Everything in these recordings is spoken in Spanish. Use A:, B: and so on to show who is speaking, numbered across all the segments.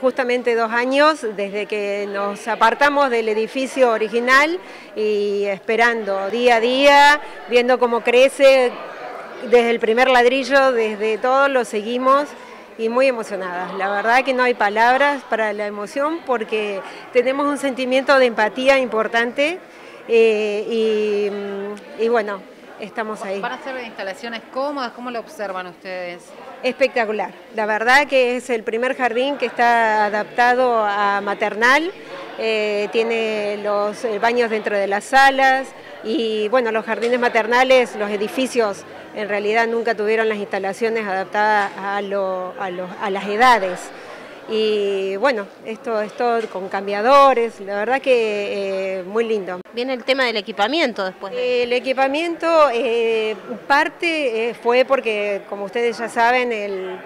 A: Justamente dos años desde que nos apartamos del edificio original y esperando día a día, viendo cómo crece desde el primer ladrillo, desde todo lo seguimos y muy emocionadas. La verdad que no hay palabras para la emoción porque tenemos un sentimiento de empatía importante eh, y, y bueno, estamos ahí.
B: ¿Van a ser instalaciones cómodas? ¿Cómo lo observan ustedes?
A: Espectacular. La verdad que es el primer jardín que está adaptado a maternal. Eh, tiene los eh, baños dentro de las salas y bueno, los jardines maternales, los edificios en realidad nunca tuvieron las instalaciones adaptadas a, a las edades. Y bueno, esto es todo con cambiadores, la verdad que eh, muy lindo.
C: Viene el tema del equipamiento después.
A: El equipamiento, eh, parte eh, fue porque, como ustedes ya saben, el,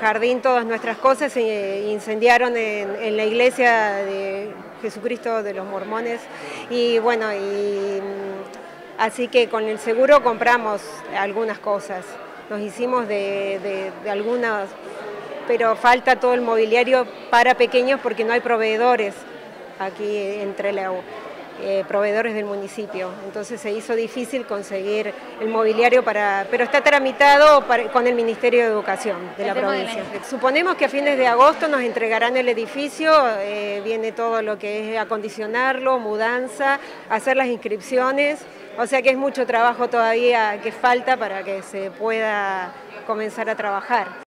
A: jardín, todas nuestras cosas se incendiaron en, la iglesia de Jesucristo de los Mormones. Y bueno, y, mm, así que con el seguro compramos algunas cosas. Nos hicimos de, de algunas pero falta todo el mobiliario para pequeños porque no hay proveedores aquí entre la eh, proveedores del municipio. Entonces se hizo difícil conseguir el mobiliario para, pero está tramitado con el Ministerio de Educación de la provincia. Suponemos que a fines de agosto nos entregarán el edificio, eh, viene todo lo que es acondicionarlo, mudanza, hacer las inscripciones, o sea que es mucho trabajo todavía que falta para que se pueda comenzar a trabajar.